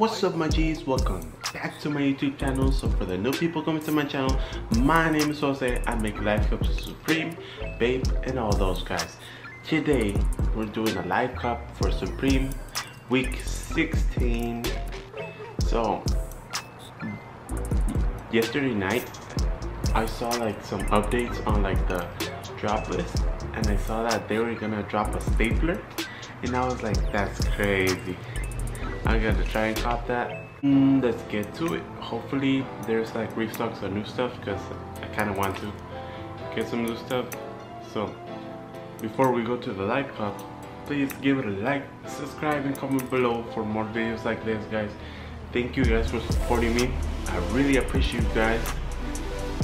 What's up my G's? Welcome back to my YouTube channel. So for the new people coming to my channel, my name is Jose. I make life cups Supreme, Bape, and all those guys. Today, we're doing a live cop for Supreme week 16. So, yesterday night, I saw like some updates on like the drop list and I saw that they were gonna drop a stapler and I was like, that's crazy. I'm gonna try and cop that. Mm, let's get to it. Hopefully there's like restocks of new stuff because I kind of want to get some new stuff. So before we go to the live cop, please give it a like, subscribe and comment below for more videos like this guys. Thank you guys for supporting me. I really appreciate you guys.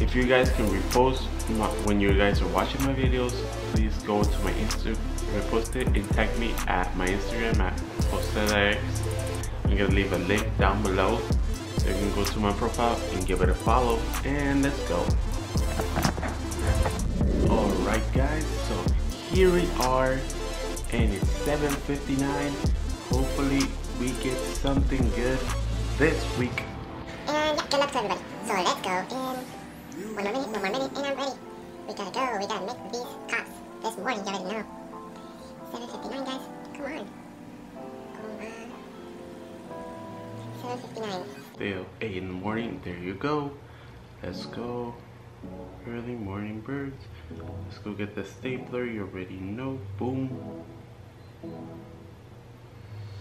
If you guys can repost my, when you guys are watching my videos, please go to my Instagram, repost it and tag me at my Instagram at JoseTheX. I'm gonna leave a link down below so you can go to my profile and give it a follow and let's go. Alright guys, so here we are and it's 7.59. Hopefully we get something good this week. And yeah, good luck to everybody. So let's go in one more minute, one more minute, and I'm ready. We gotta go, we gotta make these cops this morning, you already know. 7.59 guys, come on. 7.59. Still 8 in the morning, there you go. Let's go. Early morning birds. Let's go get the stapler, you already know. Boom.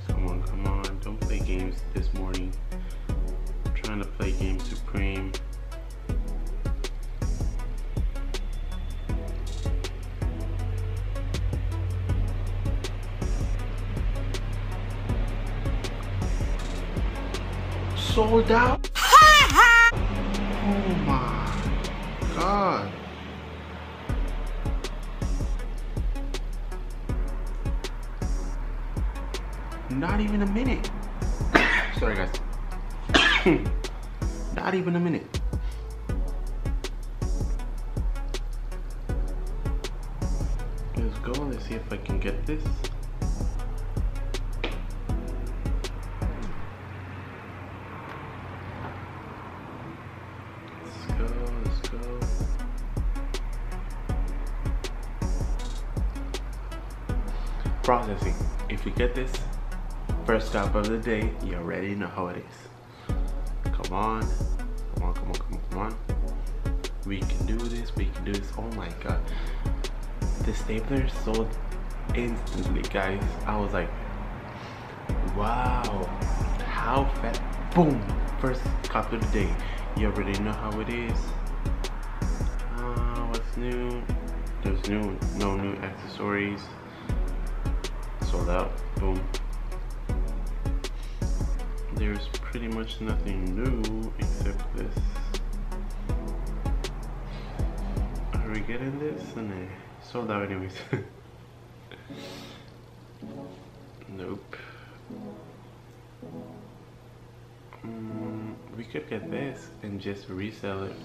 Come on, come on. Don't play games this morning. I'm trying to play Game Supreme. Sold out? oh my god. Not even a minute. Sorry guys. Not even a minute. Let's go. Let's see if I can get this. Go. Let's go. Processing. If you get this, first stop of the day, you already know how it is. Come on. Come on, come on, come on, come on. We can do this, we can do this. Oh my god. The stapler sold instantly, guys. I was like, wow. How fast. Boom. First cop of the day. You already know how it is. Uh, what's new? There's new, no new accessories. Sold out. Boom. There's pretty much nothing new except this. Are we getting this? I sold out anyways. nope. Mm, we could get this and just resell it.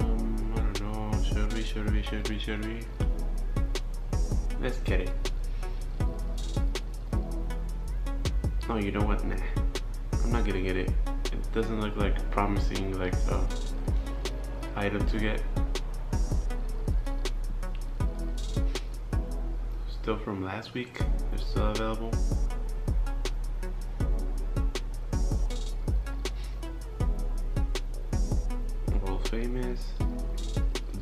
Um, I don't know. Should we? Should we? Should we? Should we? Let's get it. Oh, you know what? Nah. I'm not gonna get it. It doesn't look like promising like uh, item to get. Still from last week. They're still available. Famous.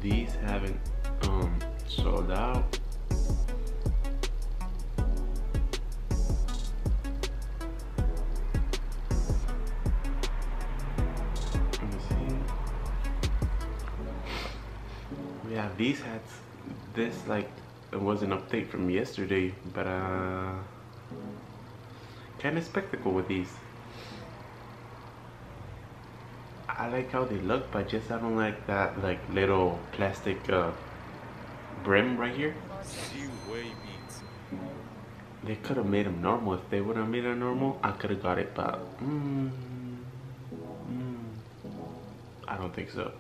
These haven't um sold out. See. Yeah, these hats. This like it was an update from yesterday, but uh, kind of spectacle with these. I like how they look, but just I don't like that like little plastic uh, brim right here. They could have made them normal. If they would have made it normal, I could have got it, but mm, mm, I don't think so.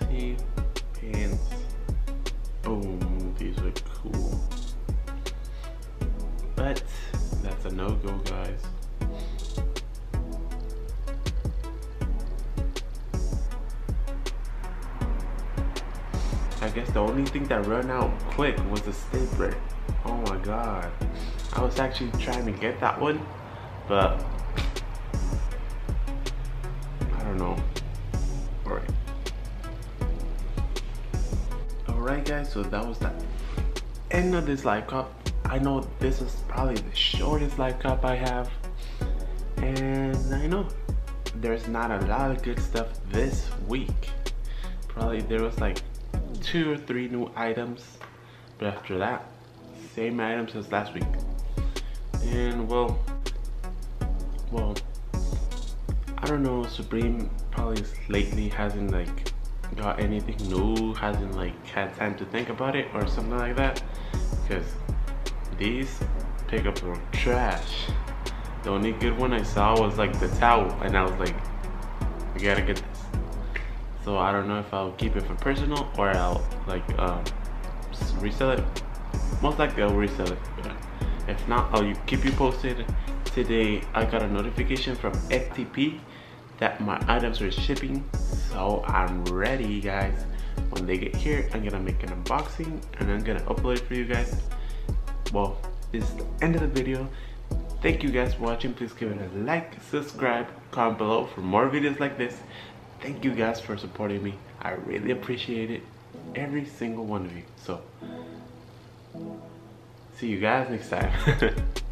See, I guess the only thing that ran out quick was the stapler. Oh my god. I was actually trying to get that one, but I don't know. Alright. Alright guys, so that was the end of this live cop. I know this is probably the shortest live cop I have. And I know there's not a lot of good stuff this week. Probably there was like two or three new items. But after that, same items as last week. And well, well, I don't know, Supreme probably lately hasn't like got anything new, hasn't like had time to think about it or something like that. Because these pickups were trash. The only good one I saw was like the towel and I was like, I gotta get this. So I don't know if I'll keep it for personal or I'll like um, resell it. Most likely I'll resell it. If not, I'll keep you posted. Today I got a notification from FTP that my items are shipping. So I'm ready guys. When they get here, I'm gonna make an unboxing and I'm gonna upload it for you guys. Well, this is the end of the video. Thank you guys for watching. Please give it a like, subscribe, comment below for more videos like this. Thank you guys for supporting me. I really appreciate it. Every single one of you. So, see you guys next time.